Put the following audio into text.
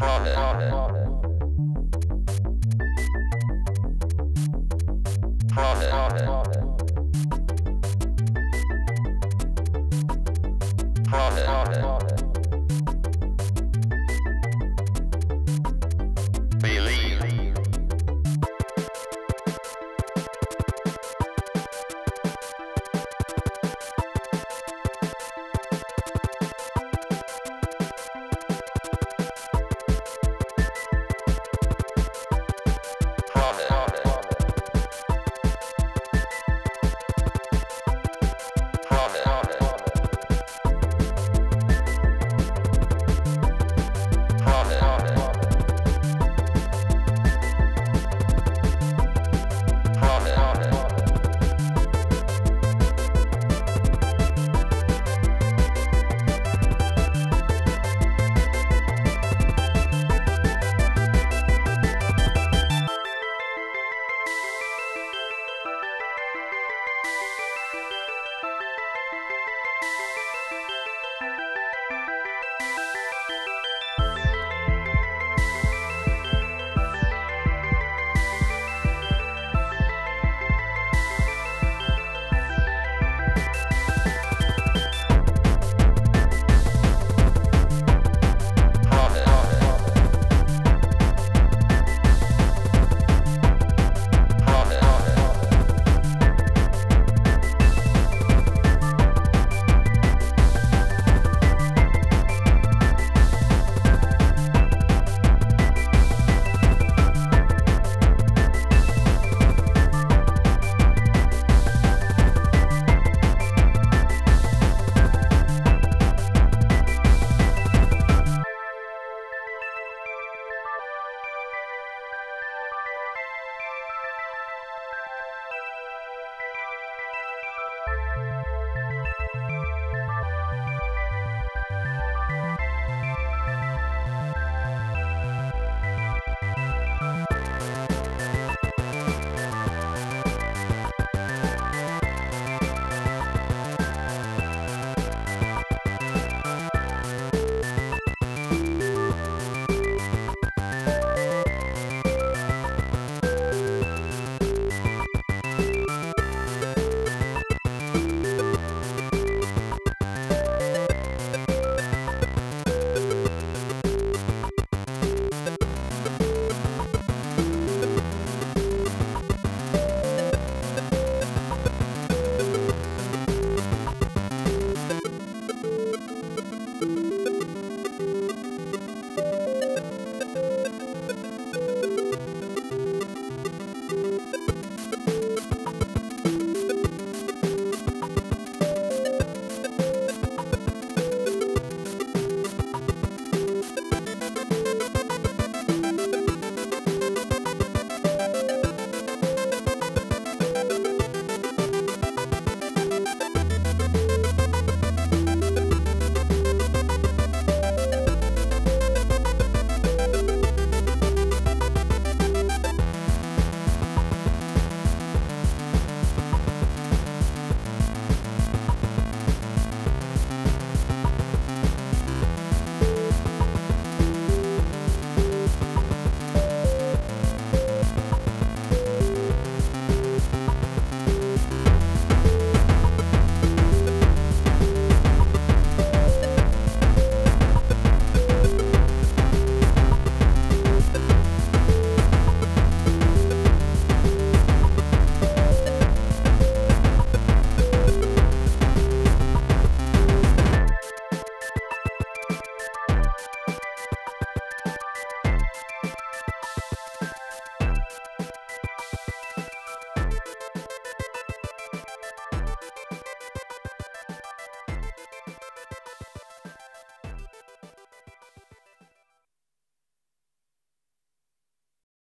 Profit. Profit.